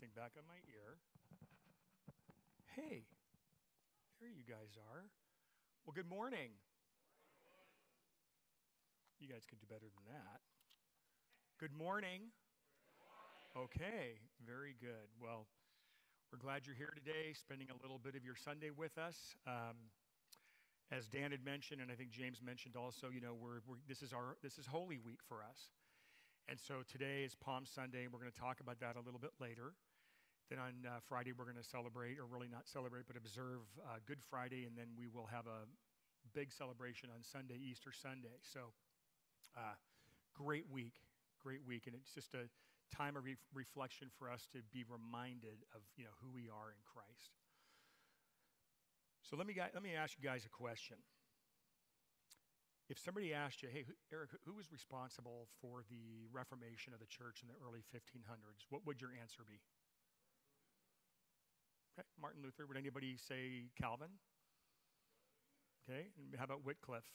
thing back on my ear. Hey, there you guys are. Well, good morning. You guys could do better than that. Good morning. Okay, very good. Well, we're glad you're here today, spending a little bit of your Sunday with us. Um, as Dan had mentioned, and I think James mentioned also, you know, we're, we're, this is our this is Holy Week for us, and so today is Palm Sunday. We're going to talk about that a little bit later. Then on uh, Friday we're going to celebrate, or really not celebrate, but observe uh, Good Friday, and then we will have a big celebration on Sunday, Easter Sunday. So, uh, great week, great week, and it's just a time of re- reflection for us to be reminded of you know who we are in Christ. So let me, let me ask you guys a question. If somebody asked you, hey, Eric, who was responsible for the Reformation of the church in the early 1500s, what would your answer be? Okay, Martin Luther. Would anybody say Calvin? Okay, and how about Wycliffe?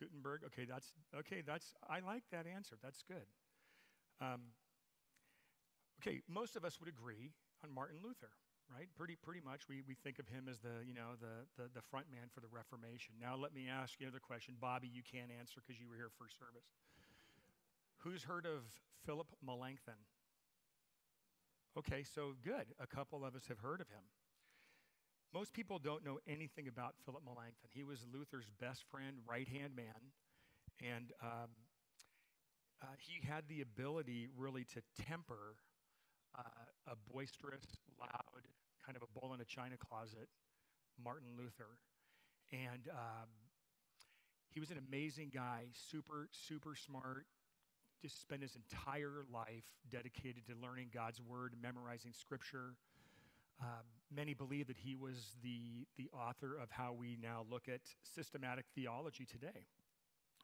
Gutenberg. Okay, that's okay. That's I like that answer. That's good. Um, okay, most of us would agree on Martin Luther right? Pretty, pretty much, we, we think of him as the, you know, the, the, the front man for the Reformation. Now, let me ask you another question. Bobby, you can't answer because you were here for service. Who's heard of Philip Melanchthon? Okay, so good. A couple of us have heard of him. Most people don't know anything about Philip Melanchthon. He was Luther's best friend, right hand man, and um, uh, he had the ability really to temper uh, a boisterous, loud, kind of a bull in a china closet, Martin Luther. And um, he was an amazing guy, super, super smart. Just spend his entire life dedicated to learning God's word, memorizing scripture. Um, many believe that he was the, the author of how we now look at systematic theology today.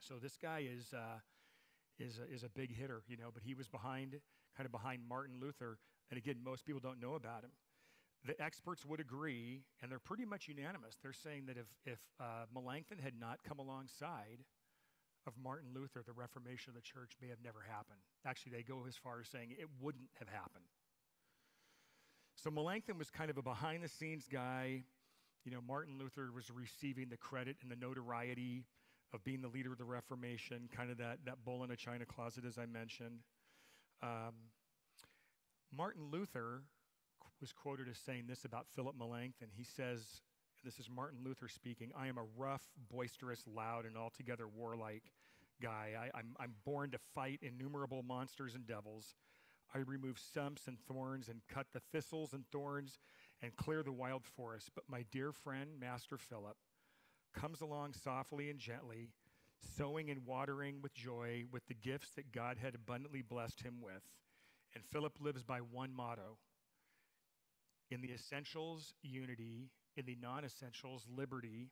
So this guy is, uh, is, a, is a big hitter, you know, but he was behind, kind of behind Martin Luther. And again, most people don't know about him. The experts would agree, and they're pretty much unanimous. They're saying that if, if uh, Melanchthon had not come alongside of Martin Luther, the Reformation of the church may have never happened. Actually, they go as far as saying it wouldn't have happened. So Melanchthon was kind of a behind the scenes guy. You know, Martin Luther was receiving the credit and the notoriety of being the leader of the Reformation, kind of that, that bull in a china closet, as I mentioned. Um, Martin Luther was quoted as saying this about Philip Melanchthon. He says, this is Martin Luther speaking, I am a rough, boisterous, loud, and altogether warlike guy. I, I'm, I'm born to fight innumerable monsters and devils. I remove stumps and thorns and cut the thistles and thorns and clear the wild forest. But my dear friend, Master Philip, comes along softly and gently, sowing and watering with joy with the gifts that God had abundantly blessed him with. And Philip lives by one motto in the essentials, unity, in the non essentials, liberty,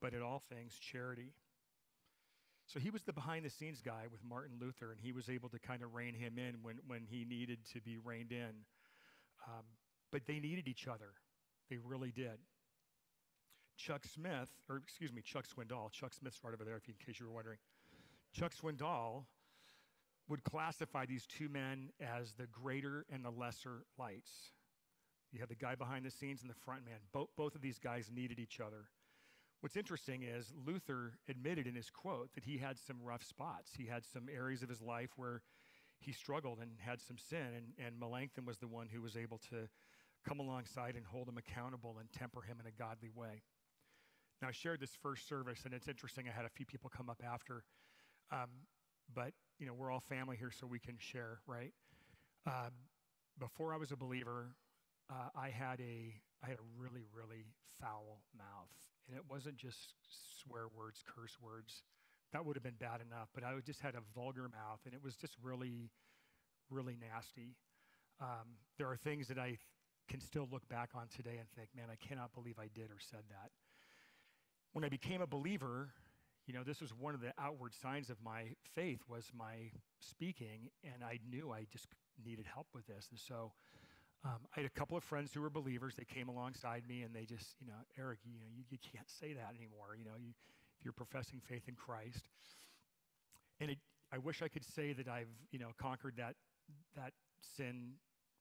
but in all things, charity. So he was the behind the scenes guy with Martin Luther, and he was able to kind of rein him in when, when he needed to be reined in. Um, but they needed each other, they really did. Chuck Smith, or excuse me, Chuck Swindoll. Chuck Smith's right over there, if you, in case you were wondering. Chuck Swindoll would classify these two men as the greater and the lesser lights. You have the guy behind the scenes and the front man. Both, both of these guys needed each other. What's interesting is Luther admitted in his quote that he had some rough spots. He had some areas of his life where he struggled and had some sin, and, and Melanchthon was the one who was able to come alongside and hold him accountable and temper him in a godly way. Now, I shared this first service, and it's interesting. I had a few people come up after, um, but you know, we're all family here, so we can share, right? Um, before I was a believer, uh, I had a I had a really really foul mouth, and it wasn't just swear words, curse words. That would have been bad enough, but I just had a vulgar mouth, and it was just really, really nasty. Um, there are things that I can still look back on today and think, man, I cannot believe I did or said that. When I became a believer, you know, this was one of the outward signs of my faith was my speaking, and I knew I just needed help with this. And so um, I had a couple of friends who were believers. They came alongside me, and they just, you know, Eric, you know, you, you can't say that anymore. You know, you, if you're professing faith in Christ. And it, I wish I could say that I've, you know, conquered that that sin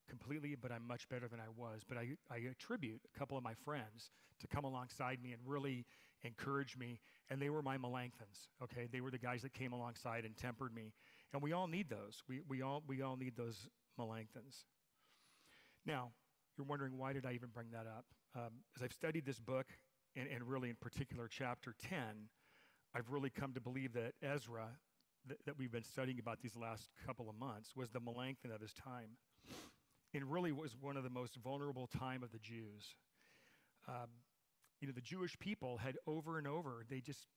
completely, but I'm much better than I was. But I, I attribute a couple of my friends to come alongside me and really encourage me. And they were my Melanchthons, okay? They were the guys that came alongside and tempered me. And we all need those. We, we, all, we all need those Melanchthons. Now, you're wondering why did I even bring that up? Um, as I've studied this book, and, and really in particular chapter 10, I've really come to believe that Ezra, th- that we've been studying about these last couple of months, was the Melanchthon of his time and really was one of the most vulnerable time of the Jews. Um, you know, the Jewish people had over and over, they just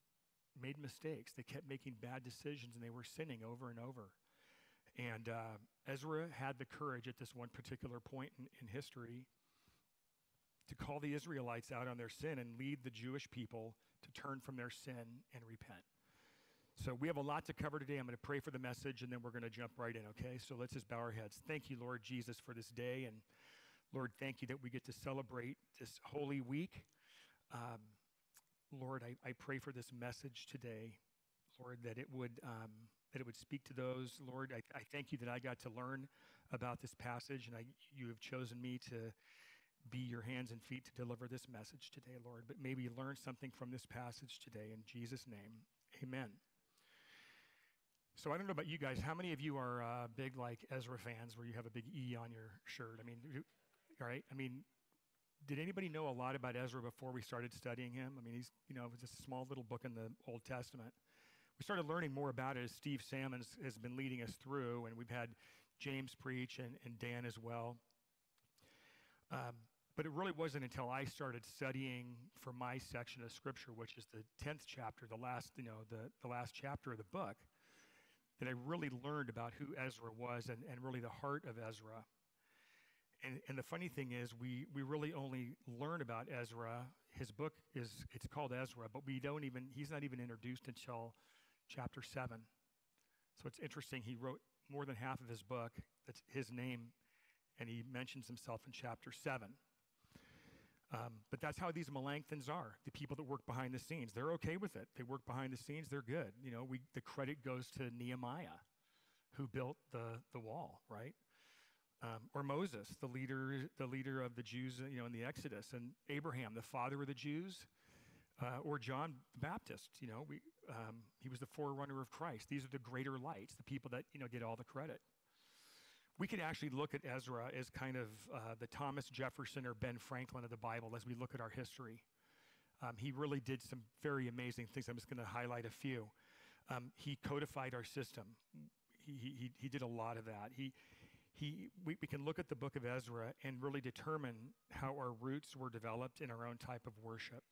made mistakes. They kept making bad decisions and they were sinning over and over. And uh, Ezra had the courage at this one particular point in, in history to call the Israelites out on their sin and lead the Jewish people to turn from their sin and repent. So we have a lot to cover today. I'm going to pray for the message and then we're going to jump right in, okay? So let's just bow our heads. Thank you, Lord Jesus, for this day. And Lord, thank you that we get to celebrate this holy week. Um, Lord, I, I pray for this message today, Lord, that it would. Um, that it would speak to those, Lord. I, I thank you that I got to learn about this passage, and I, you have chosen me to be your hands and feet to deliver this message today, Lord. But maybe learn something from this passage today. In Jesus' name, amen. So I don't know about you guys. How many of you are uh, big like Ezra fans, where you have a big E on your shirt? I mean, all right. I mean, did anybody know a lot about Ezra before we started studying him? I mean, he's you know it's just a small little book in the Old Testament. We started learning more about it as Steve Salmons has been leading us through, and we've had James preach and, and Dan as well. Um, but it really wasn't until I started studying for my section of Scripture, which is the tenth chapter, the last you know the the last chapter of the book that I really learned about who Ezra was and, and really the heart of Ezra. And, and the funny thing is, we, we really only learn about Ezra. His book is, it's called Ezra, but we don't even, he's not even introduced until chapter 7. So it's interesting, he wrote more than half of his book, that's his name, and he mentions himself in chapter 7. Um, but that's how these Melanchthons are. The people that work behind the scenes, they're okay with it. They work behind the scenes. They're good. You know, we, the credit goes to Nehemiah, who built the, the wall, right? Um, or Moses, the leader, the leader of the Jews, you know, in the Exodus, and Abraham, the father of the Jews, uh, or John the Baptist. You know, we, um, he was the forerunner of Christ. These are the greater lights, the people that you know get all the credit we could actually look at Ezra as kind of uh, the Thomas Jefferson or Ben Franklin of the Bible as we look at our history. Um, he really did some very amazing things. I'm just going to highlight a few. Um, he codified our system. He, he, he did a lot of that. He, he, we, we can look at the book of Ezra and really determine how our roots were developed in our own type of worship.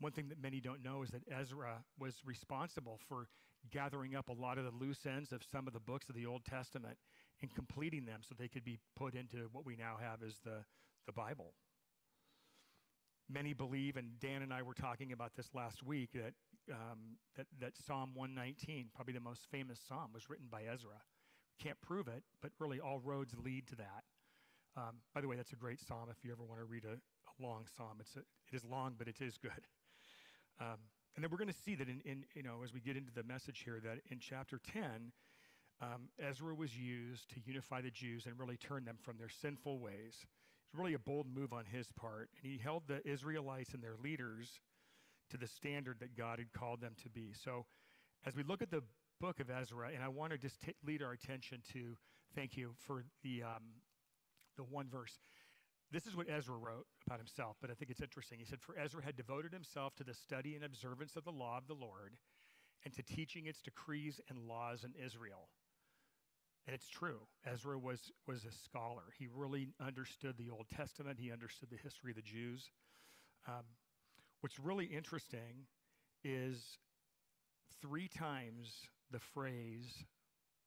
One thing that many don't know is that Ezra was responsible for gathering up a lot of the loose ends of some of the books of the Old Testament and completing them so they could be put into what we now have as the, the Bible. Many believe, and Dan and I were talking about this last week, that, um, that, that Psalm 119, probably the most famous psalm, was written by Ezra. Can't prove it, but really all roads lead to that. Um, by the way, that's a great psalm if you ever want to read a, a long psalm. It's a, it is long, but it is good. Um, and then we're going to see that in, in, you know, as we get into the message here, that in chapter 10, um, Ezra was used to unify the Jews and really turn them from their sinful ways. It's really a bold move on his part. And he held the Israelites and their leaders to the standard that God had called them to be. So as we look at the book of Ezra, and I want to just t- lead our attention to, thank you for the, um, the one verse. This is what Ezra wrote about himself, but I think it's interesting. He said, For Ezra had devoted himself to the study and observance of the law of the Lord and to teaching its decrees and laws in Israel. And it's true. Ezra was, was a scholar. He really understood the Old Testament, he understood the history of the Jews. Um, what's really interesting is three times the phrase,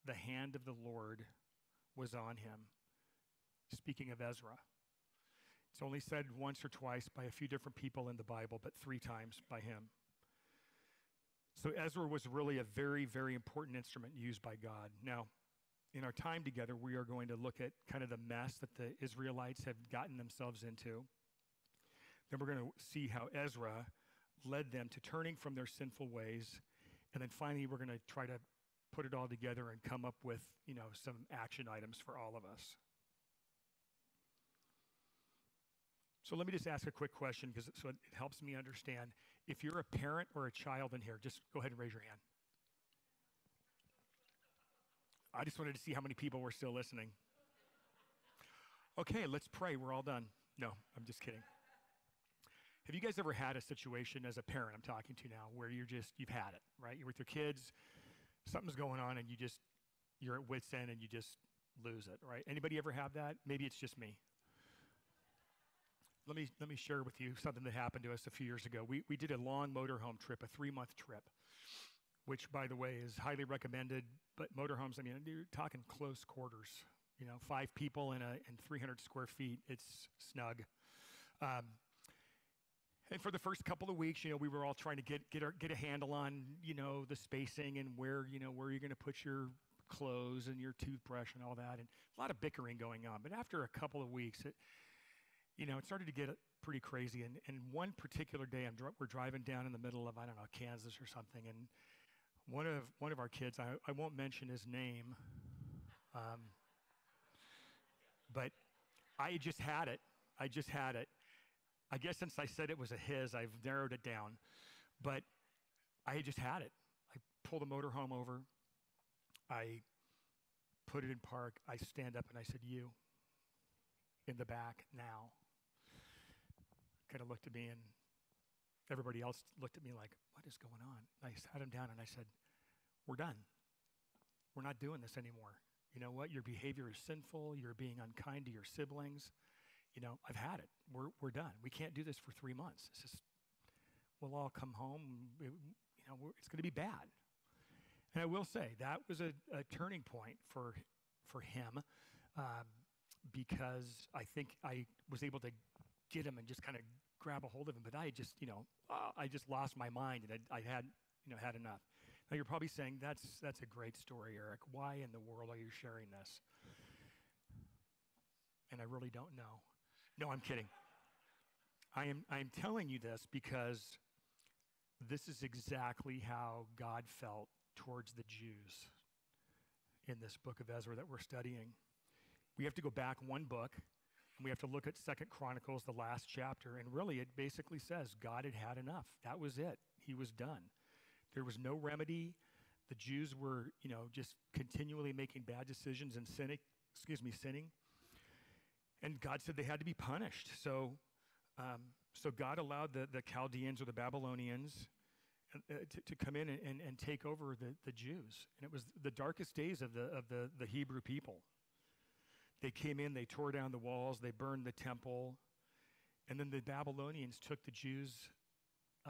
the hand of the Lord was on him, speaking of Ezra. It's only said once or twice by a few different people in the Bible, but three times by him. So Ezra was really a very, very important instrument used by God. Now, in our time together, we are going to look at kind of the mess that the Israelites have gotten themselves into. Then we're going to see how Ezra led them to turning from their sinful ways. And then finally, we're going to try to put it all together and come up with, you know, some action items for all of us. So let me just ask a quick question because so it helps me understand. If you're a parent or a child in here, just go ahead and raise your hand. I just wanted to see how many people were still listening. Okay, let's pray. We're all done. No, I'm just kidding. Have you guys ever had a situation as a parent I'm talking to now where you're just you've had it, right? You're with your kids, something's going on and you just you're at wits end and you just lose it, right? Anybody ever have that? Maybe it's just me. Let me let me share with you something that happened to us a few years ago. We we did a long motorhome trip, a 3-month trip, which by the way is highly recommended, but motorhomes, I mean, you're talking close quarters, you know, 5 people in a in 300 square feet. It's snug. Um, and for the first couple of weeks, you know, we were all trying to get get, our, get a handle on, you know, the spacing and where, you know, where you're going to put your clothes and your toothbrush and all that, and a lot of bickering going on. But after a couple of weeks, it, you know, it started to get pretty crazy. And, and one particular day, I'm we're driving down in the middle of I don't know Kansas or something, and one of one of our kids, I, I won't mention his name, um, but I just had it. I just had it I guess since I said it was a his, I've narrowed it down. But I just had it. I pull the motorhome over. I put it in park. I stand up and I said, You in the back now. Kind of looked at me and everybody else looked at me like, What is going on? I sat him down and I said, We're done. We're not doing this anymore. You know what? Your behavior is sinful. You're being unkind to your siblings you know, I've had it. We're, we're done. We can't do this for three months. It's just, we'll all come home. It, you know, it's going to be bad. And I will say that was a, a turning point for, for him um, because I think I was able to get him and just kind of grab a hold of him. But I just, you know, uh, I just lost my mind and I, I had, you know, had enough. Now you're probably saying that's that's a great story, Eric. Why in the world are you sharing this? And I really don't know. No, I'm kidding. I am, I am telling you this because this is exactly how God felt towards the Jews in this book of Ezra that we're studying. We have to go back one book and we have to look at Second Chronicles, the last chapter, and really it basically says God had had enough. That was it. He was done. There was no remedy. The Jews were, you know, just continually making bad decisions and sinning, excuse me, sinning and God said they had to be punished. So, um, so God allowed the, the Chaldeans or the Babylonians uh, uh, to, to come in and, and, and, take over the, the Jews. And it was the darkest days of the, of the, the Hebrew people. They came in, they tore down the walls, they burned the temple, and then the Babylonians took the Jews uh,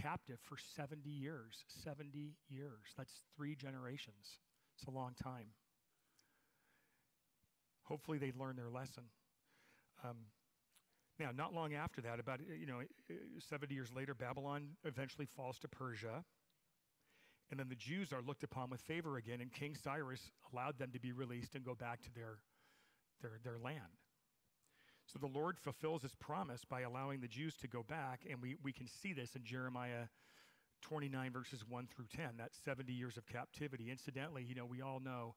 captive for 70 years. 70 years. That's three generations. It's a long time. Hopefully, they learned their lesson. Um, now, not long after that, about you know, 70 years later, Babylon eventually falls to Persia. And then the Jews are looked upon with favor again, and King Cyrus allowed them to be released and go back to their, their, their land. So the Lord fulfills his promise by allowing the Jews to go back, and we, we can see this in Jeremiah 29, verses 1 through 10, that 70 years of captivity. Incidentally, you know, we all know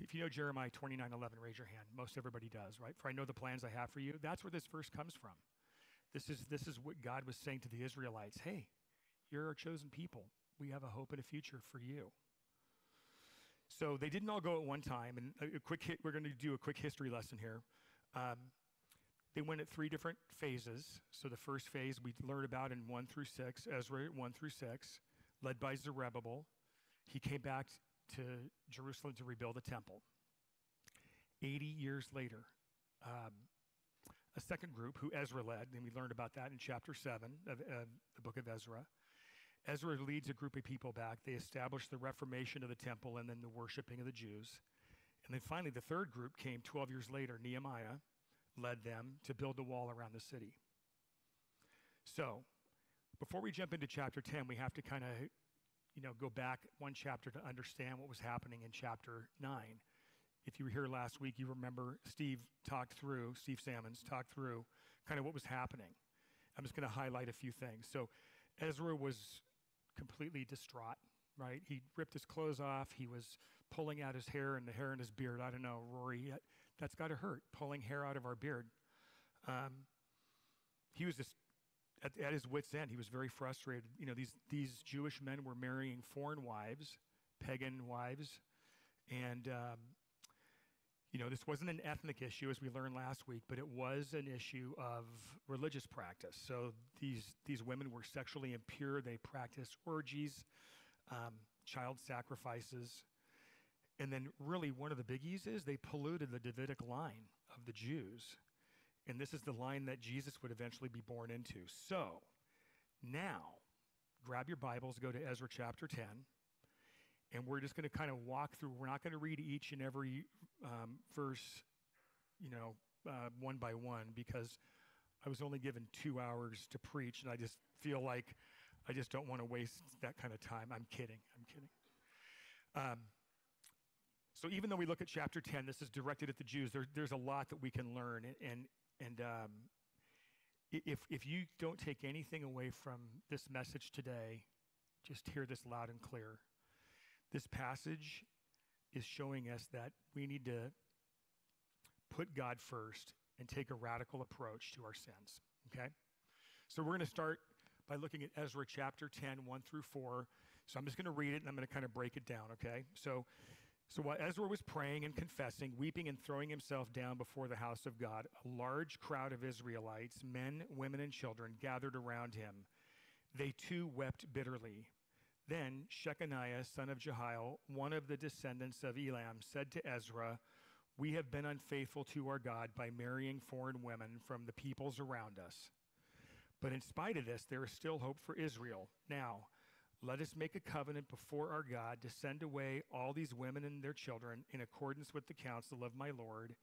if you know Jeremiah 29 11, raise your hand. Most everybody does, right? For I know the plans I have for you. That's where this verse comes from. This is, this is what God was saying to the Israelites Hey, you're a chosen people. We have a hope and a future for you. So they didn't all go at one time. And a, quick hit, we're going to do a quick history lesson here. Um, they went at three different phases. So the first phase we learned about in 1 through 6, Ezra 1 through 6, led by Zerubbabel. He came back to Jerusalem to rebuild the temple. 80 years later, um, a second group who Ezra led, and we learned about that in chapter 7 of uh, the book of Ezra. Ezra leads a group of people back. They establish the reformation of the temple and then the worshiping of the Jews. And then finally, the third group came 12 years later. Nehemiah led them to build the wall around the city. So, before we jump into chapter 10, we have to kind of you know, go back one chapter to understand what was happening in chapter 9. If you were here last week, you remember Steve talked through, Steve Salmons talked through kind of what was happening. I'm just going to highlight a few things. So Ezra was completely distraught. right? He ripped his clothes off. He was pulling out his hair and the hair in his beard. I don't know, Rory, that's got to hurt, pulling hair out of our beard. Um, he was just at, at his wits' end. He was very frustrated. You know, these, these Jewish men were marrying foreign wives, pagan wives, and um, you know, this wasn't an ethnic issue as we learned last week, but it was an issue of religious practice. So these these women were sexually impure. They practiced orgies, um, child sacrifices, and then really one of the biggies is they polluted the Davidic line of the Jews, and this is the line that Jesus would eventually be born into. So now, grab your Bibles, go to Ezra chapter ten and we're just going to kind of walk through. We're not going to read each and every um, verse, you know, uh, one by one, because I was only given two hours to preach, and I just feel like I just don't want to waste that kind of time. I'm kidding. I'm kidding. Um, so even though we look at chapter 10, this is directed at the Jews. There, there's a lot that we can learn, and and um, if if you don't take anything away from this message today, just hear this loud and clear. This passage is showing us that we need to put God first and take a radical approach to our sins. Okay? So we're going to start by looking at Ezra chapter 10, 1 through 4. So I'm just going to read it and I'm going to kind of break it down, okay? So so while Ezra was praying and confessing, weeping and throwing himself down before the house of God, a large crowd of Israelites, men, women, and children, gathered around him. They too wept bitterly. Then Shechaniah, son of Jehiel, one of the descendants of Elam, said to Ezra, We have been unfaithful to our God by marrying foreign women from the peoples around us. But in spite of this, there is still hope for Israel. Now, let us make a covenant before our God to send away all these women and their children in accordance with the counsel of my Lord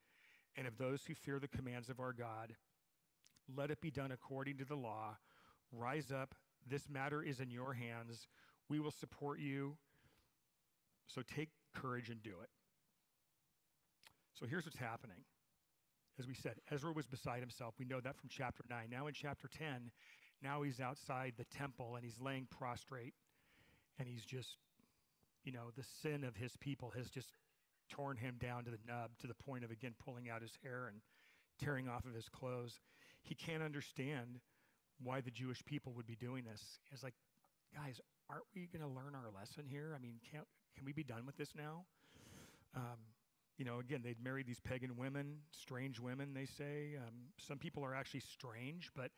and of those who fear the commands of our God. Let it be done according to the law. Rise up. This matter is in your hands. We will support you. So take courage and do it. So here's what's happening. As we said, Ezra was beside himself. We know that from chapter 9. Now in chapter 10, now he's outside the temple and he's laying prostrate and he's just, you know, the sin of his people has just torn him down to the nub to the point of again pulling out his hair and tearing off of his clothes. He can't understand why the Jewish people would be doing this. He's like, guys, aren't we going to learn our lesson here? I mean, can't, can we be done with this now? Um, you know, again, they'd married these pagan women, strange women, they say. Um, some people are actually strange, but,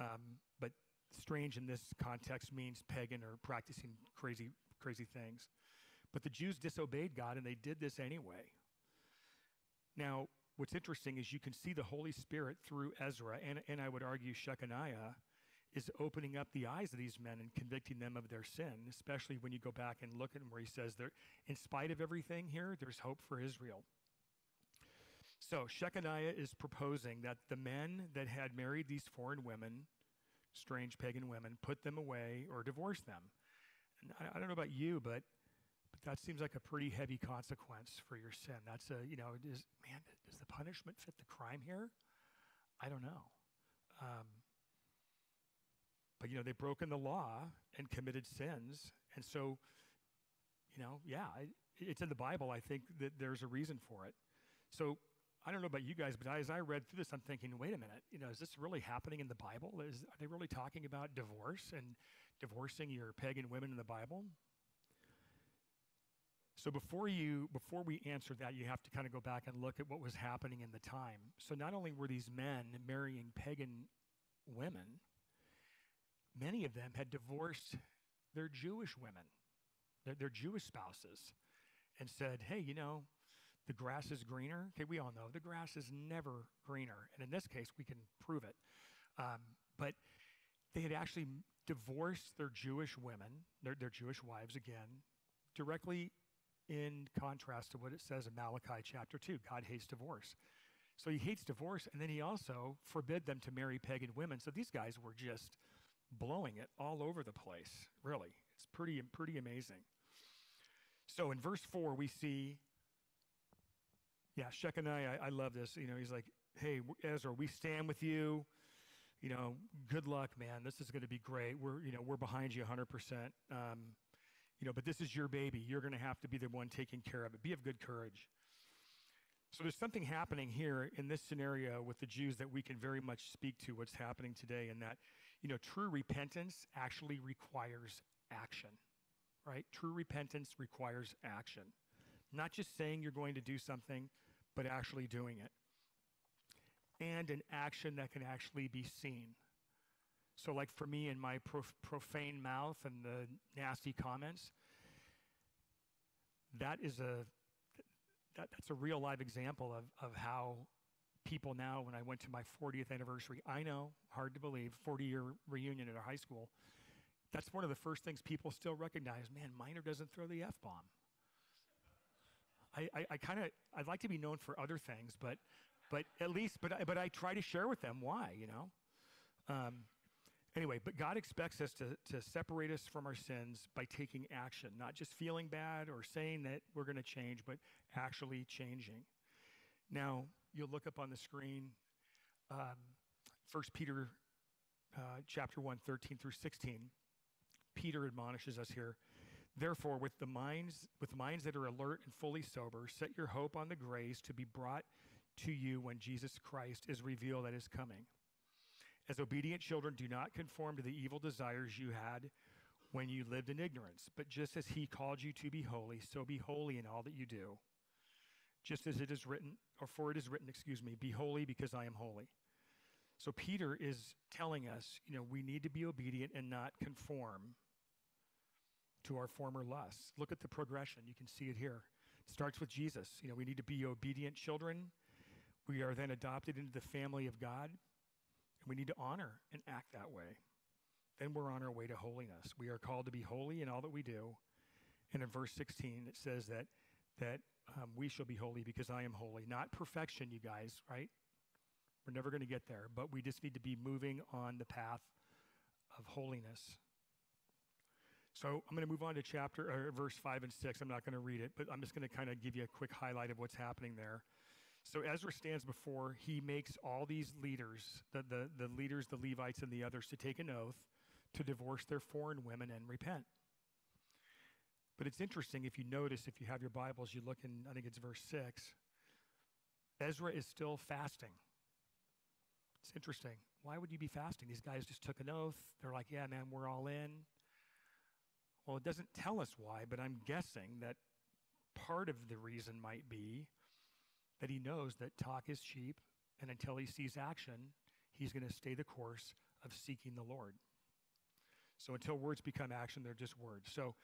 um, but strange in this context means pagan or practicing crazy, crazy things. But the Jews disobeyed God, and they did this anyway. Now, what's interesting is you can see the Holy Spirit through Ezra, and, and I would argue Shechaniah, is opening up the eyes of these men and convicting them of their sin, especially when you go back and look at him where he says that in spite of everything here, there's hope for Israel. So Shechaniah is proposing that the men that had married these foreign women, strange pagan women, put them away or divorce them. And I, I don't know about you, but but that seems like a pretty heavy consequence for your sin. That's a you know, is man, does the punishment fit the crime here? I don't know. Um, but, you know, they've broken the law and committed sins. And so, you know, yeah, it's in the Bible. I think that there's a reason for it. So I don't know about you guys, but as I read through this, I'm thinking, wait a minute, you know, is this really happening in the Bible? Is, are they really talking about divorce and divorcing your pagan women in the Bible? So before you before we answer that, you have to kind of go back and look at what was happening in the time. So not only were these men marrying pagan women, many of them had divorced their Jewish women, their, their Jewish spouses, and said, hey, you know, the grass is greener. Okay, we all know the grass is never greener. And in this case, we can prove it. Um, but they had actually divorced their Jewish women, their, their Jewish wives again, directly in contrast to what it says in Malachi chapter 2. God hates divorce. So he hates divorce, and then he also forbid them to marry pagan women. So these guys were just blowing it all over the place, really. It's pretty, pretty amazing. So in verse 4, we see, yeah, Shechaniah, I, I love this. You know, he's like, hey, Ezra, we stand with you. You know, good luck, man. This is going to be great. We're, you know, we're behind you 100%. Um, you know, but this is your baby. You're going to have to be the one taking care of it. Be of good courage. So there's something happening here in this scenario with the Jews that we can very much speak to what's happening today, and that, you know, true repentance actually requires action, right? True repentance requires action. Not just saying you're going to do something, but actually doing it. And an action that can actually be seen. So, like for me and my prof- profane mouth and the nasty comments, that is a that, that's a real live example of, of how people now, when I went to my 40th anniversary, I know, hard to believe, 40 year reunion at our high school, that's one of the first things people still recognize. Man, Miner doesn't throw the F bomb. I, I, I kind of, I'd like to be known for other things, but, but at least, but I, but I try to share with them why, you know? Um, Anyway, but God expects us to, to separate us from our sins by taking action, not just feeling bad or saying that we're going to change, but actually changing. Now, you'll look up on the screen um, 1 Peter uh, chapter 1, 13 through 16. Peter admonishes us here. Therefore, with the minds with minds that are alert and fully sober, set your hope on the grace to be brought to you when Jesus Christ is revealed at his coming. As obedient children, do not conform to the evil desires you had when you lived in ignorance, but just as he called you to be holy, so be holy in all that you do. Just as it is written, or for it is written, excuse me, be holy because I am holy. So Peter is telling us, you know, we need to be obedient and not conform to our former lusts. Look at the progression. You can see it here. It starts with Jesus. You know, we need to be obedient children. We are then adopted into the family of God. And we need to honor and act that way. Then we're on our way to holiness. We are called to be holy in all that we do. And in verse 16, it says that, that um, we shall be holy because I am holy. Not perfection, you guys, right? We're never going to get there, but we just need to be moving on the path of holiness. So I'm going to move on to chapter or verse 5 and 6. I'm not going to read it, but I'm just going to kind of give you a quick highlight of what's happening there. So Ezra stands before, he makes all these leaders, the, the, the leaders, the Levites, and the others, to take an oath to divorce their foreign women and repent. But it's interesting if you notice, if you have your Bibles, you look in, I think it's verse 6. Ezra is still fasting. It's interesting. Why would you be fasting? These guys just took an oath. They're like, yeah, man, we're all in. Well, it doesn't tell us why, but I'm guessing that part of the reason might be that he knows that talk is cheap, and until he sees action, he's going to stay the course of seeking the Lord. So until words become action, they're just words. So,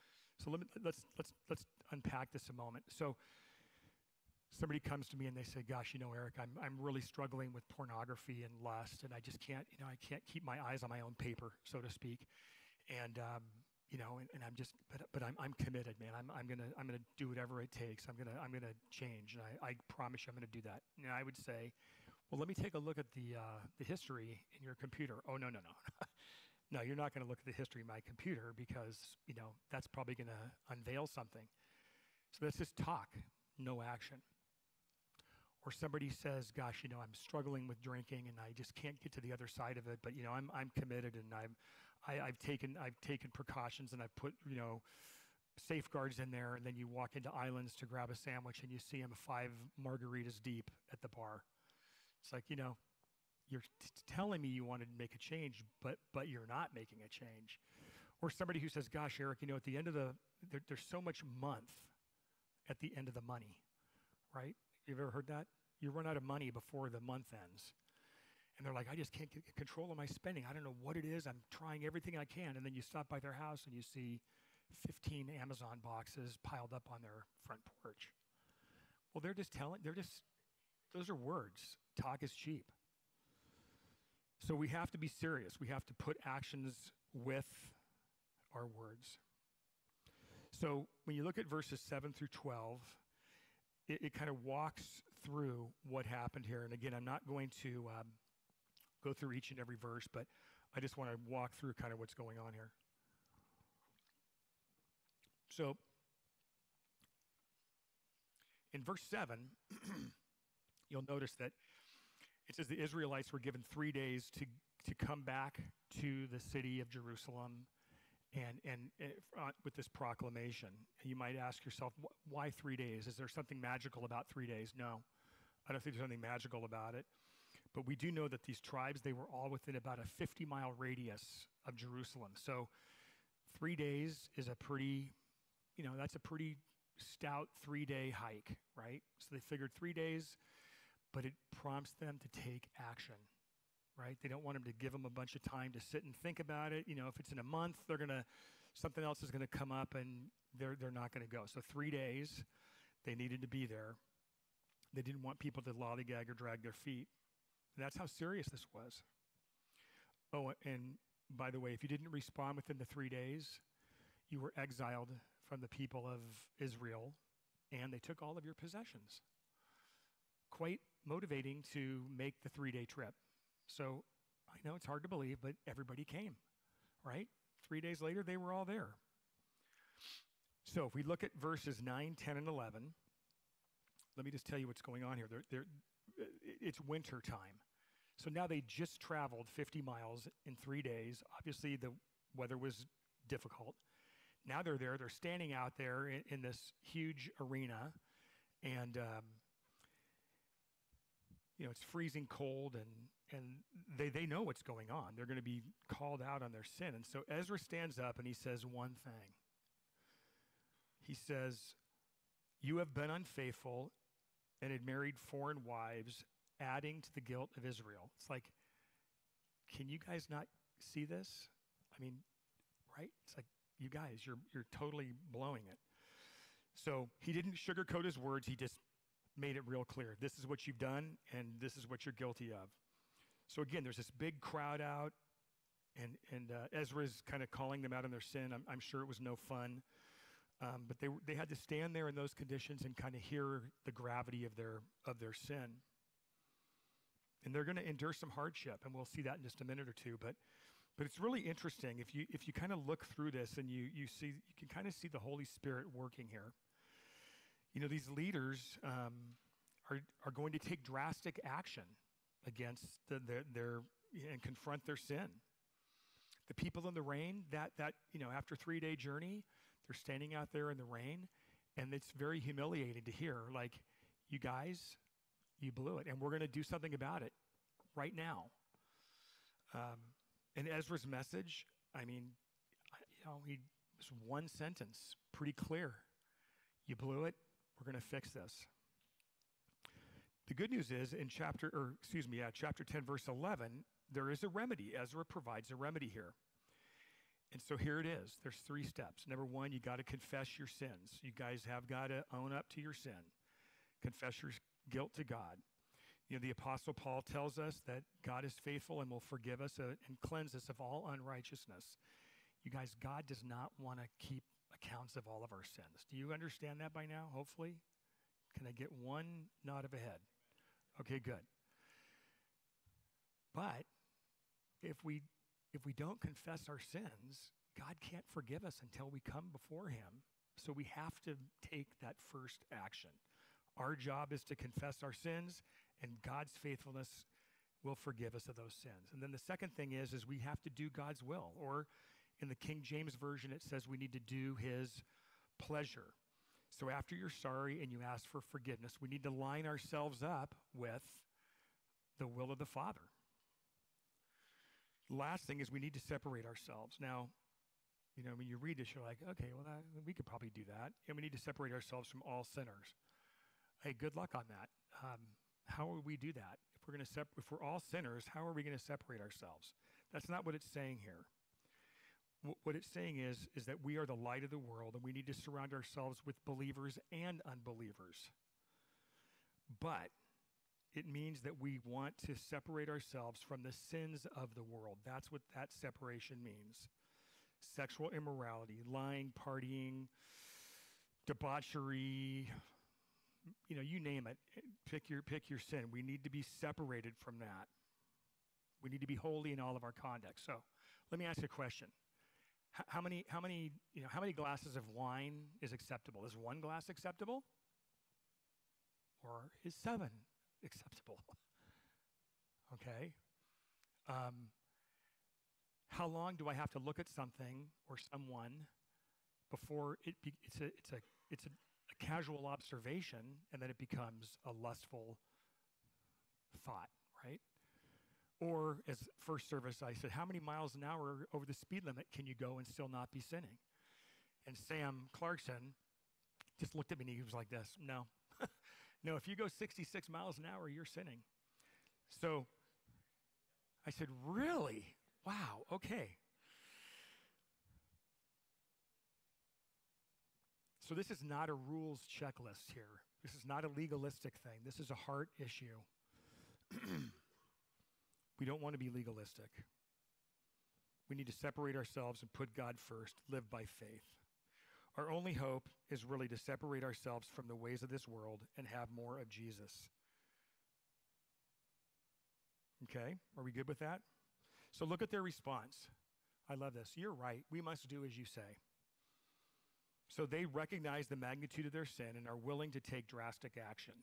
so let me, let's let's let's unpack this a moment. So somebody comes to me and they say, "Gosh, you know, Eric, I'm I'm really struggling with pornography and lust, and I just can't, you know, I can't keep my eyes on my own paper, so to speak." And um, you know, and, and, I'm just, but, but I'm, I'm committed, man. I'm, I'm gonna, I'm gonna do whatever it takes. I'm gonna, I'm gonna change, and I, I promise you, I'm gonna do that. And I would say, well, let me take a look at the, uh, the history in your computer. Oh no, no, no, no. You're not gonna look at the history of my computer because you know that's probably gonna unveil something. So let's just talk, no action. Or somebody says, "Gosh, you know, I'm struggling with drinking, and I just can't get to the other side of it. But you know, I'm, I'm committed, and I'm, I, I've taken I've taken precautions and I've put you know safeguards in there, and then you walk into Islands to grab a sandwich and you see them five margaritas deep at the bar. It's like you know you're t- telling me you want to make a change, but but you're not making a change. Or somebody who says, "Gosh, Eric, you know, at the end of the there, there's so much month at the end of the money, right? You've ever heard that? You run out of money before the month ends." and they're like, I just can't get control of my spending. I don't know what it is. I'm trying everything I can. And then you stop by their house and you see 15 Amazon boxes piled up on their front porch. Well, they're just telling, they're just, those are words. Talk is cheap. So we have to be serious. We have to put actions with our words. So when you look at verses 7 through 12, it, it kind of walks through what happened here. And again, I'm not going to um, go through each and every verse, but I just want to walk through kind of what's going on here. So, in verse 7, you'll notice that it says the Israelites were given three days to, to come back to the city of Jerusalem and, and uh, with this proclamation. You might ask yourself, why three days? Is there something magical about three days? No, I don't think there's anything magical about it. But we do know that these tribes, they were all within about a 50 mile radius of Jerusalem. So three days is a pretty, you know, that's a pretty stout three day hike, right? So they figured three days, but it prompts them to take action, right? They don't want them to give them a bunch of time to sit and think about it. You know, if it's in a month, they're going to, something else is going to come up and they're, they're not going to go. So three days, they needed to be there. They didn't want people to lollygag or drag their feet. That's how serious this was. Oh, and by the way, if you didn't respond within the three days, you were exiled from the people of Israel, and they took all of your possessions. Quite motivating to make the three day trip. So I know it's hard to believe, but everybody came, right? Three days later, they were all there. So if we look at verses 9, 10, and 11, let me just tell you what's going on here. They're, they're, it's winter time. So now they just traveled 50 miles in three days. Obviously, the weather was difficult. Now they're there. They're standing out there in, in this huge arena, and um, you know it's freezing cold, and and they they know what's going on. They're going to be called out on their sin, and so Ezra stands up and he says one thing. He says, "You have been unfaithful and had married foreign wives, adding to the guilt of Israel. It's like, can you guys not see this? I mean, right? It's like, you guys, you're, you're totally blowing it. So he didn't sugarcoat his words, he just made it real clear. This is what you've done, and this is what you're guilty of. So again, there's this big crowd out, and, and uh, Ezra's kind of calling them out on their sin. I'm, I'm sure it was no fun. Um, but they, they had to stand there in those conditions and kind of hear the gravity of their, of their sin. And they're going to endure some hardship, and we'll see that in just a minute or two. But, but it's really interesting if you, if you kind of look through this and you, you, see, you can kind of see the Holy Spirit working here. You know, these leaders um, are, are going to take drastic action against the, their, their, and confront their sin. The people in the rain, that, that you know, after three day journey, they're standing out there in the rain, and it's very humiliating to hear, like, you guys, you blew it, and we're going to do something about it right now. Um, and Ezra's message, I mean, you know, he was one sentence, pretty clear. You blew it. We're going to fix this. The good news is in chapter, or excuse me, yeah, chapter 10, verse 11, there is a remedy. Ezra provides a remedy here. And so here it is. There's three steps. Number one, you got to confess your sins. You guys have got to own up to your sin, confess your guilt to God. You know, the Apostle Paul tells us that God is faithful and will forgive us uh, and cleanse us of all unrighteousness. You guys, God does not want to keep accounts of all of our sins. Do you understand that by now, hopefully? Can I get one nod of a head? Okay, good. But if we if we don't confess our sins, God can't forgive us until we come before Him. So we have to take that first action. Our job is to confess our sins, and God's faithfulness will forgive us of those sins. And then the second thing is, is we have to do God's will. Or in the King James Version, it says we need to do His pleasure. So after you're sorry and you ask for forgiveness, we need to line ourselves up with the will of the Father last thing is we need to separate ourselves. Now, you know, when you read this, you're like, okay, well, that, we could probably do that. And we need to separate ourselves from all sinners. Hey, good luck on that. Um, how will we do that? If we're to sep- if we're all sinners, how are we going to separate ourselves? That's not what it's saying here. What it's saying is, is that we are the light of the world, and we need to surround ourselves with believers and unbelievers. But it means that we want to separate ourselves from the sins of the world. That's what that separation means sexual immorality, lying, partying, debauchery, you know, you name it. Pick your, pick your sin. We need to be separated from that. We need to be holy in all of our conduct. So let me ask a question. How many, how many, you know, how many glasses of wine is acceptable? Is one glass acceptable? Or is seven acceptable. okay? Um, how long do I have to look at something or someone before it be, it's a it's a it's a, a casual observation and then it becomes a lustful thought, right? Or as first service, I said, how many miles an hour over the speed limit can you go and still not be sinning? And Sam Clarkson just looked at me and he was like this, no, no, if you go 66 miles an hour, you're sinning. So I said, really? Wow, okay. So this is not a rules checklist here. This is not a legalistic thing. This is a heart issue. we don't want to be legalistic. We need to separate ourselves and put God first, live by faith. Our only hope is really to separate ourselves from the ways of this world and have more of Jesus. Okay? Are we good with that? So look at their response. I love this. You're right. We must do as you say. So they recognize the magnitude of their sin and are willing to take drastic action.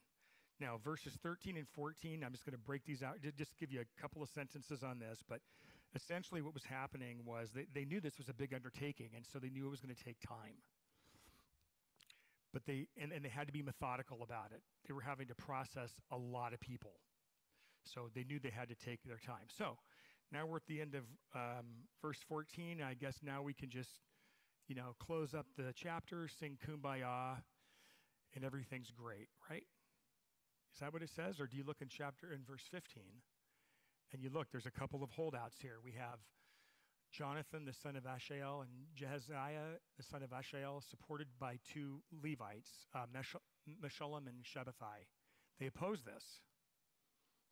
Now, verses 13 and 14, I'm just going to break these out, just give you a couple of sentences on this. But essentially, what was happening was they, they knew this was a big undertaking, and so they knew it was going to take time. But they, and, and they had to be methodical about it. They were having to process a lot of people. So they knew they had to take their time. So now we're at the end of um, verse 14. I guess now we can just, you know, close up the chapter, sing kumbaya, and everything's great, right? Is that what it says? Or do you look in chapter in verse 15 and you look, there's a couple of holdouts here. We have Jonathan, the son of Asahel, and Jahzeiah, the son of Asahel, supported by two Levites, uh, Meshullam and Shabbethai. They oppose this.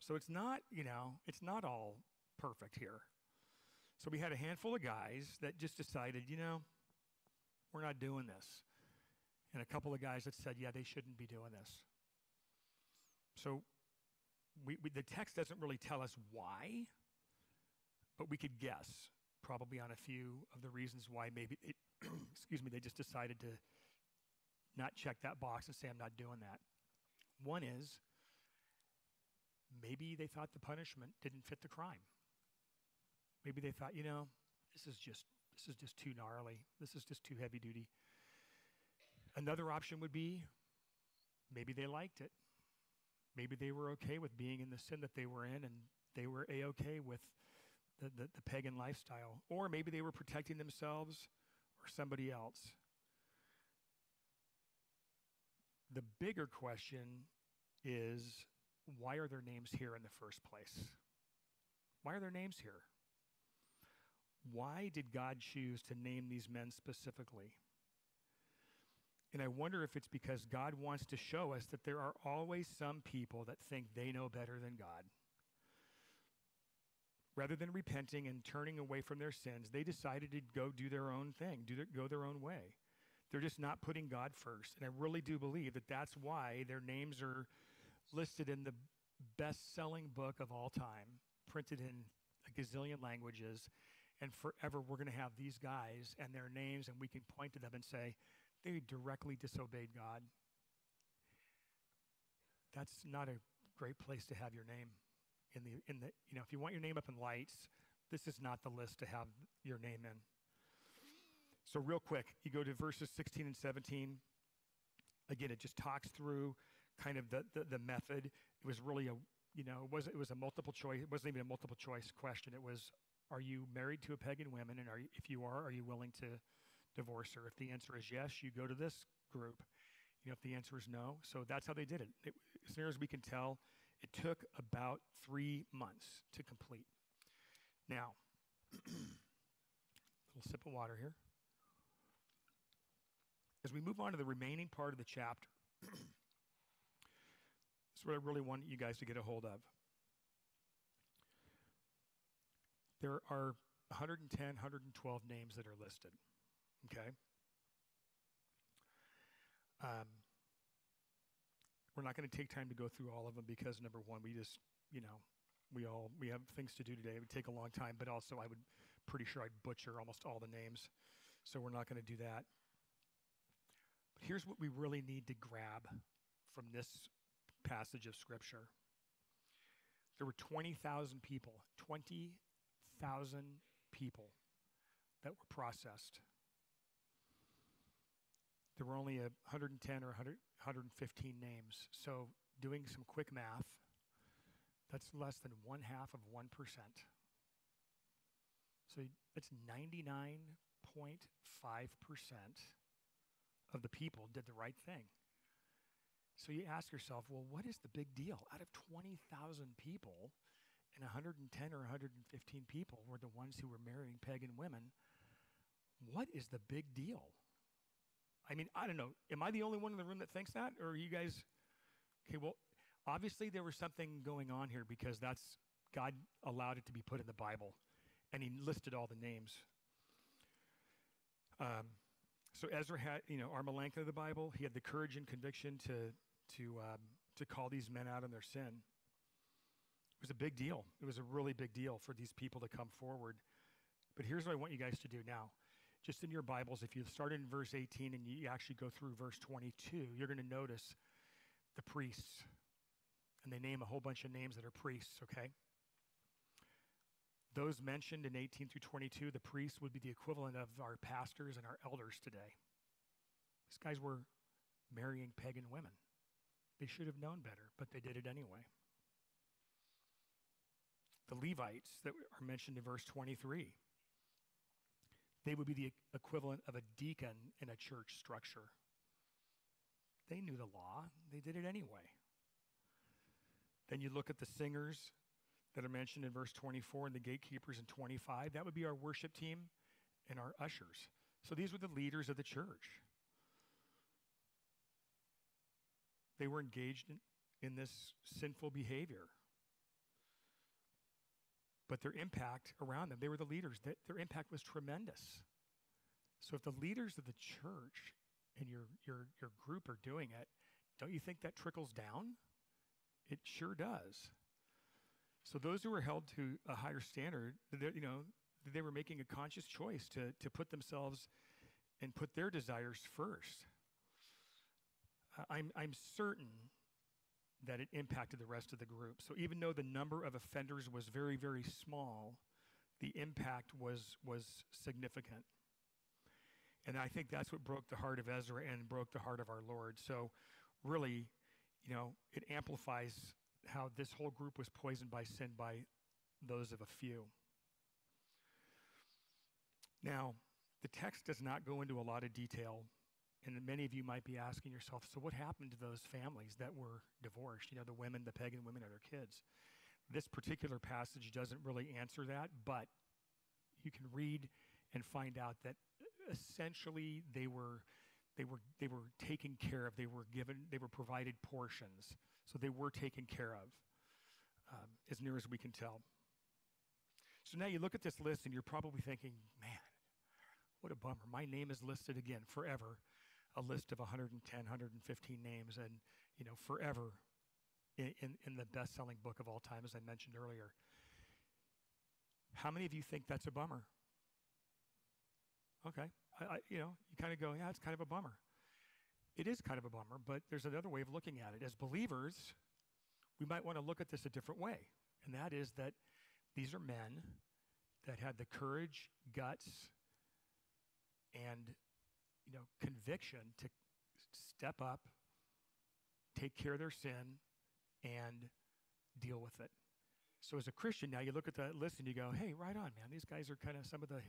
So it's not, you know, it's not all perfect here. So we had a handful of guys that just decided, you know, we're not doing this. And a couple of guys that said, yeah, they shouldn't be doing this. So we, we, the text doesn't really tell us why, but we could guess probably on a few of the reasons why maybe, it, excuse me, they just decided to not check that box and say, I'm not doing that. One is maybe they thought the punishment didn't fit the crime. Maybe they thought, you know, this is just this is just too gnarly. This is just too heavy duty. Another option would be maybe they liked it. Maybe they were okay with being in the sin that they were in and they were a okay with the, the, the pagan lifestyle. Or maybe they were protecting themselves or somebody else. The bigger question is why are their names here in the first place? Why are their names here? Why did God choose to name these men specifically? And I wonder if it's because God wants to show us that there are always some people that think they know better than God. Rather than repenting and turning away from their sins, they decided to go do their own thing, do their, go their own way. They're just not putting God first. And I really do believe that that's why their names are listed in the best selling book of all time, printed in a gazillion languages. And forever, we're going to have these guys and their names, and we can point to them and say, they directly disobeyed God. That's not a great place to have your name in the in the you know if you want your name up in lights this is not the list to have your name in so real quick you go to verses 16 and 17 again it just talks through kind of the, the, the method. It was really a, you know, it was, it was a multiple choice. It wasn't even a multiple choice question. It was, are you married to a pagan woman? And are you, if you are, are you willing to divorce her? If the answer is yes, you go to this group. You know, if the answer is no, so that's how they did it. it as near as we can tell, it took about three months to complete. Now, little sip of water here. As we move on to the remaining part of the chapter, this is what I really want you guys to get a hold of. There are 110, 112 names that are listed. Okay? Um, we're not going to take time to go through all of them because number one, we just, you know, we all we have things to do today. It would take a long time, but also I would pretty sure I'd butcher almost all the names. So we're not going to do that. But here's what we really need to grab from this passage of Scripture. There were 20,000 people, 20,000 people that were processed. There were only 110 or 100, 115 names. So, doing some quick math, that's less than one half of 1%. So, it's 99.5% of the people did the right thing. So you ask yourself, well, what is the big deal? Out of 20,000 people, and 110 or 115 people were the ones who were marrying pagan women, what is the big deal? I mean, I don't know. Am I the only one in the room that thinks that? Or are you guys. Okay, well, obviously there was something going on here because that's. God allowed it to be put in the Bible, and He listed all the names. Um, so Ezra had, you know, Armalanka of the Bible. He had the courage and conviction to to, um, to call these men out on their sin. It was a big deal. It was a really big deal for these people to come forward. But here's what I want you guys to do now. Just in your Bibles, if you start in verse 18 and you actually go through verse 22, you're going to notice the priests. And they name a whole bunch of names that are priests, okay? Those mentioned in 18 through 22, the priests would be the equivalent of our pastors and our elders today. These guys were marrying pagan women. They should have known better, but they did it anyway. The Levites that are mentioned in verse 23, they would be the equivalent of a deacon in a church structure. They knew the law, they did it anyway. Then you look at the singers that are mentioned in verse 24 and the gatekeepers in 25. That would be our worship team and our ushers. So these were the leaders of the church. They were engaged in, in this sinful behavior. But their impact around them, they were the leaders, that their impact was tremendous. So if the leaders of the church and your, your, your group are doing it, don't you think that trickles down? It sure does. So those who were held to a higher standard, you know, they were making a conscious choice to, to put themselves and put their desires first. I'm, I'm certain that it impacted the rest of the group. So even though the number of offenders was very, very small, the impact was, was significant. And I think that's what broke the heart of Ezra and broke the heart of our Lord. So really, you know, it amplifies how this whole group was poisoned by sin by those of a few. Now, the text does not go into a lot of detail and many of you might be asking yourself, so what happened to those families that were divorced? You know, the women, the pagan women, and their kids. This particular passage doesn't really answer that, but you can read and find out that essentially they were they were they were taken care of. They were given they were provided portions, so they were taken care of, um, as near as we can tell. So now you look at this list and you're probably thinking, man, what a bummer. My name is listed again forever a list of 110, 115 names, and you know, forever in, in, in the best-selling book of all time, as I mentioned earlier. How many of you think that's a bummer? Okay, I, I, you know, you kind of go, yeah, it's kind of a bummer. It is kind of a bummer, but there's another way of looking at it. As believers, we might want to look at this a different way, and that is that these are men that had the courage, guts, and you know, conviction to step up, take care of their sin, and deal with it. So as a Christian, now you look at that list and you go, hey, right on, man. These guys are kind of some of the,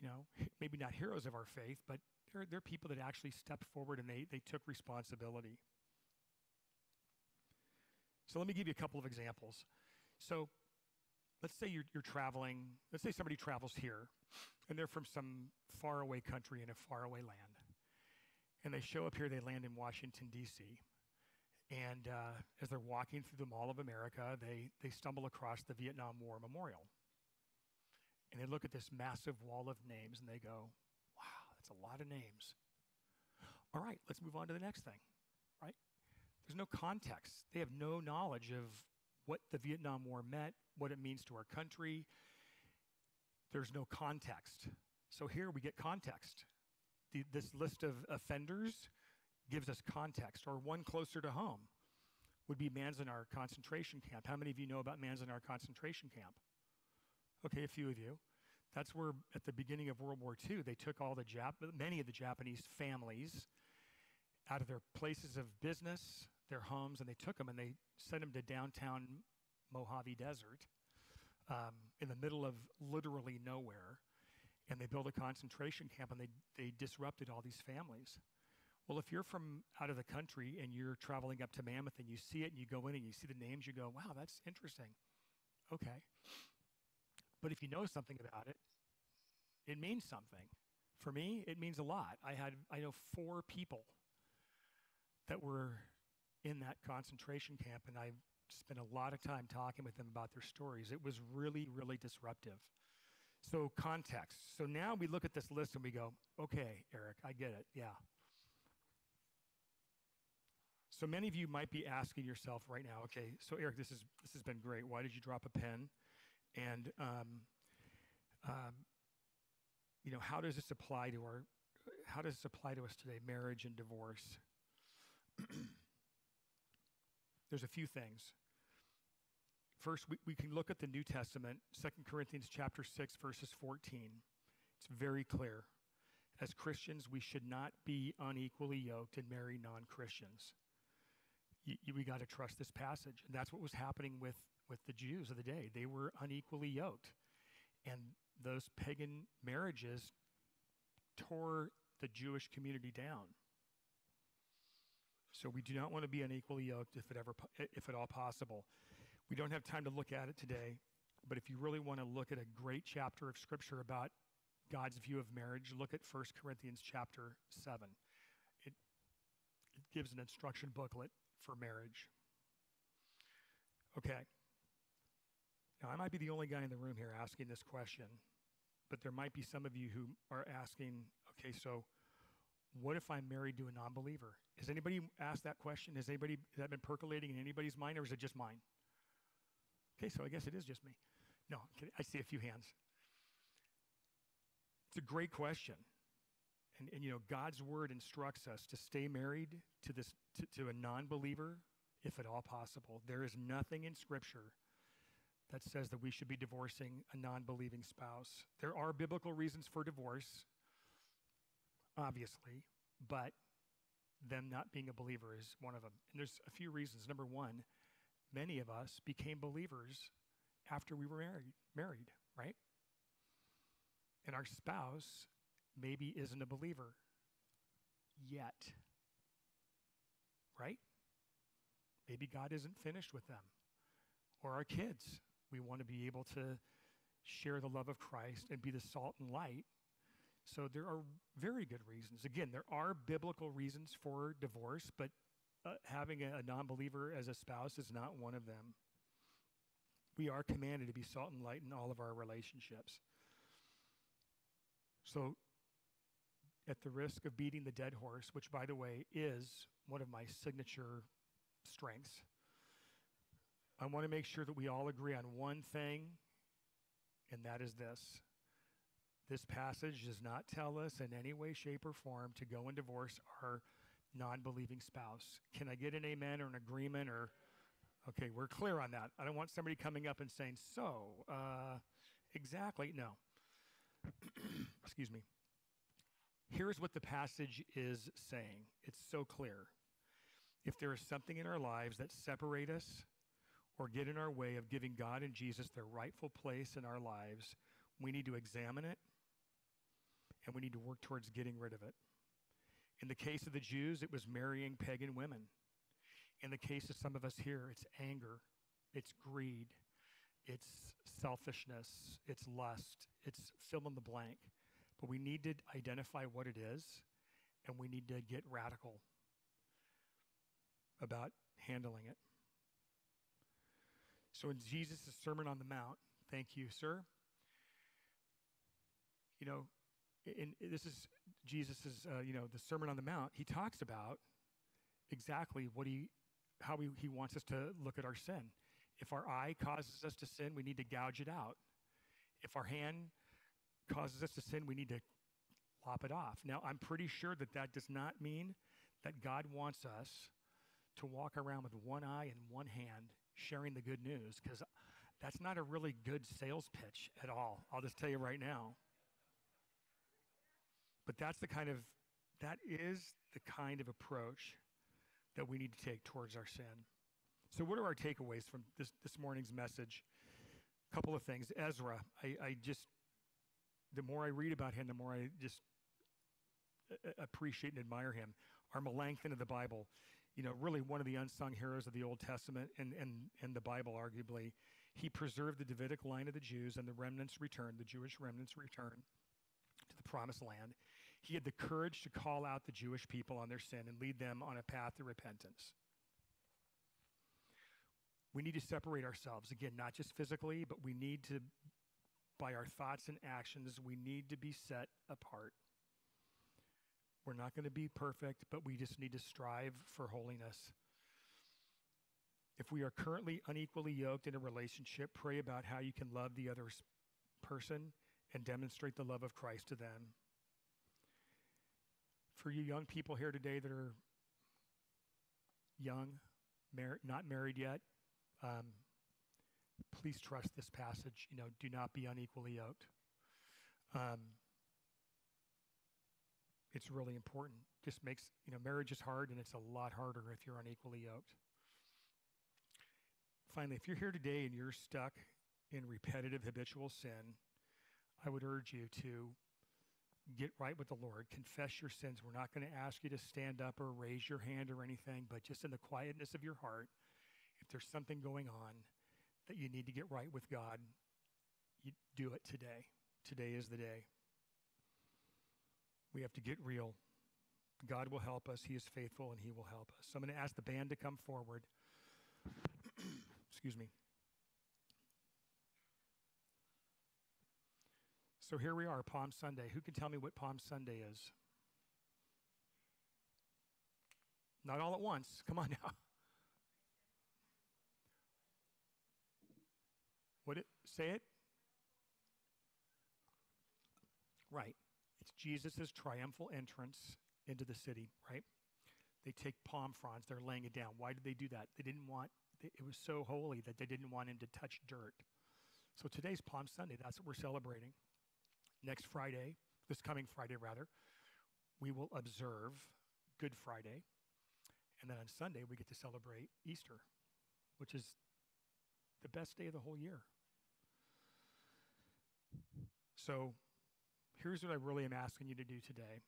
you know, maybe not heroes of our faith, but they're, they're people that actually stepped forward and they, they took responsibility. So let me give you a couple of examples. So let's say you're, you're traveling, let's say somebody travels here and they're from some faraway country in a faraway land. And they show up here, they land in Washington, D.C. And uh, as they're walking through the Mall of America, they, they stumble across the Vietnam War Memorial. And they look at this massive wall of names and they go, wow, that's a lot of names. All right, let's move on to the next thing, right? There's no context. They have no knowledge of what the Vietnam War meant, what it means to our country, there's no context. So here we get context. The, this list of offenders gives us context, or one closer to home would be Manzanar concentration camp. How many of you know about Manzanar concentration camp? Okay, a few of you. That's where, at the beginning of World War II, they took all the Jap- many of the Japanese families out of their places of business, their homes, and they took them and they sent them to downtown Mojave Desert um, in the middle of literally nowhere. And they built a concentration camp and they, they disrupted all these families. Well, if you're from out of the country and you're traveling up to Mammoth and you see it and you go in and you see the names, you go, wow, that's interesting. Okay. But if you know something about it, it means something. For me, it means a lot. I had I know four people that were in that concentration camp, and I spent a lot of time talking with them about their stories. It was really, really disruptive. So, context. So now we look at this list and we go, okay, Eric, I get it. Yeah. So many of you might be asking yourself right now, okay, so Eric, this, is, this has been great. Why did you drop a pen? And, um, um, you know, how does this apply to our, how does this apply to us today, marriage and divorce? There's a few things. First, we, we can look at the New Testament, 2 Corinthians chapter 6, verses 14. It's very clear. As Christians, we should not be unequally yoked and marry non Christians. we got to trust this passage. And that's what was happening with, with the Jews of the day. They were unequally yoked. And those pagan marriages tore the Jewish community down. So we do not want to be unequally yoked if, it ever, if at all possible. We don't have time to look at it today, but if you really want to look at a great chapter of Scripture about God's view of marriage, look at 1 Corinthians chapter 7. It, it gives an instruction booklet for marriage. Okay. Now, I might be the only guy in the room here asking this question, but there might be some of you who are asking, okay, so what if I'm married to a non believer? Has anybody asked that question? Has anybody has that been percolating in anybody's mind, or is it just mine? Okay, so I guess it is just me. No, I see a few hands. It's a great question. And, and you know, God's word instructs us to stay married to this to, to a non-believer if at all possible. There is nothing in scripture that says that we should be divorcing a non-believing spouse. There are biblical reasons for divorce, obviously, but them not being a believer is one of them. And there's a few reasons. Number one, many of us became believers after we were married, married, right? And our spouse maybe isn't a believer yet. Right? Maybe God isn't finished with them. Or our kids. We want to be able to share the love of Christ and be the salt and light. So there are very good reasons. Again, there are biblical reasons for divorce, but uh, having a, a non believer as a spouse is not one of them. We are commanded to be salt and light in all of our relationships. So, at the risk of beating the dead horse, which, by the way, is one of my signature strengths, I want to make sure that we all agree on one thing, and that is this. This passage does not tell us in any way, shape, or form to go and divorce our non believing spouse. Can I get an amen or an agreement or, okay, we're clear on that. I don't want somebody coming up and saying, so, uh, exactly. No. Excuse me. Here's what the passage is saying it's so clear. If there is something in our lives that separate us or get in our way of giving God and Jesus their rightful place in our lives, we need to examine it and we need to work towards getting rid of it. In the case of the Jews, it was marrying pagan women. In the case of some of us here, it's anger, it's greed, it's selfishness, it's lust, it's fill in the blank. But we need to identify what it is, and we need to get radical about handling it. So in Jesus' Sermon on the Mount, thank you, sir. You know, in, this is Jesus' uh, you know the Sermon on the Mount. He talks about exactly what he how he, he wants us to look at our sin. If our eye causes us to sin, we need to gouge it out. If our hand causes us to sin, we need to lop it off. Now, I'm pretty sure that that does not mean that God wants us to walk around with one eye and one hand sharing the good news because That's not a really good sales pitch at all. I'll just tell you right now. But that's the kind of that is the kind of approach that we need to take towards our sin. So, what are our takeaways from this, this morning's message? A couple of things. Ezra, I, I just, the more I read about him, the more I just uh, uh, appreciate and admire him. Our Melanchthon of the Bible, you know, really one of the unsung heroes of the Old Testament and, and, and the Bible, arguably. He preserved the Davidic line of the Jews and the remnants returned, the Jewish remnants returned to the promised land. He had the courage to call out the Jewish people on their sin and lead them on a path to repentance. We need to separate ourselves, again, not just physically, but we need to, by our thoughts and actions, we need to be set apart. We're not going to be perfect, but we just need to strive for holiness. If we are currently unequally yoked in a relationship, pray about how you can love the other person and demonstrate the love of Christ to them. For you young people here today that are young, mar- not married yet, um, please trust this passage. You know, do not be unequally yoked. Um, it's really important. Just makes, you know, marriage is hard and it's a lot harder if you're unequally yoked. Finally, if you're here today and you're stuck in repetitive habitual sin, I would urge you to get right with the Lord, confess your sins. We're not going to ask you to stand up or raise your hand or anything, but just in the quietness of your heart, if there's something going on that you need to get right with God, you do it today. Today is the day. We have to get real. God will help us. He is faithful and He will help us. So I'm going to ask the band to come forward. Excuse me. So here we are, Palm Sunday. Who can tell me what Palm Sunday is? Not all at once. Come on now. What it say it? Right. It's Jesus' triumphal entrance into the city, right? They take palm fronds, they're laying it down. Why did they do that? They didn't want it was so holy that they didn't want him to touch dirt. So today's Palm Sunday. That's what we're celebrating. Next Friday, this coming Friday rather, we will observe Good Friday. And then on Sunday, we get to celebrate Easter, which is the best day of the whole year. So here's what I really am asking you to do today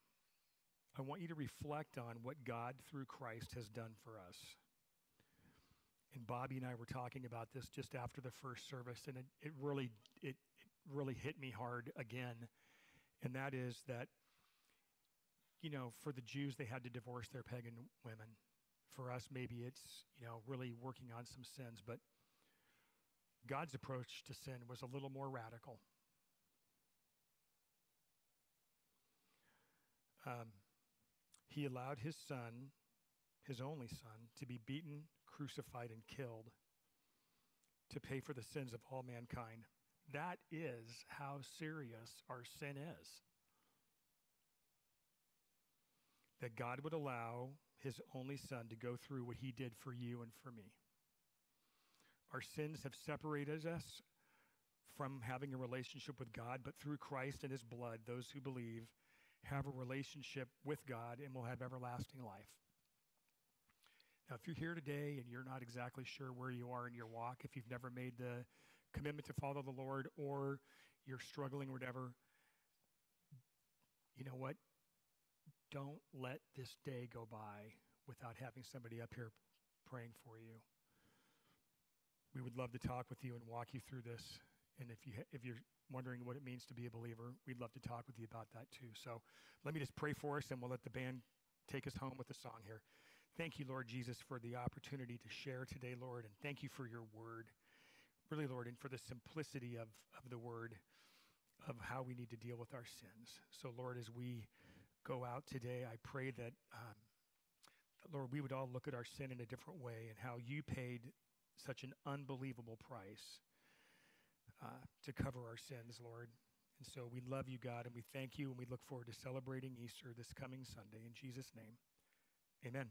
I want you to reflect on what God through Christ has done for us and Bobby and I were talking about this just after the first service, and it, it really it, really hit me hard again, and that is that you know for the Jews they had to divorce their pagan women. For us, maybe it's you know really working on some sins, but God's approach to sin was a little more radical. Um, he allowed his son, his only son, to be beaten crucified and killed to pay for the sins of all mankind. That is how serious our sin is. That God would allow his only son to go through what he did for you and for me. Our sins have separated us from having a relationship with God, but through Christ and his blood, those who believe have a relationship with God and will have everlasting life. Now, if you're here today and you're not exactly sure where you are in your walk, if you've never made the commitment to follow the Lord or you're struggling or whatever, you know what? Don't let this day go by without having somebody up here praying for you. We would love to talk with you and walk you through this. And if you if you're wondering what it means to be a believer, we'd love to talk with you about that too. So let me just pray for us, and we'll let the band take us home with a song here. Thank you, Lord Jesus, for the opportunity to share today, Lord, and thank you for your word. Really, Lord, and for the simplicity of, of the word of how we need to deal with our sins. So, Lord, as we go out today, I pray that, um, Lord, we would all look at our sin in a different way and how you paid such an unbelievable price uh, to cover our sins, Lord. And so we love you, God, and we thank you, and we look forward to celebrating Easter this coming Sunday. In Jesus' name, amen.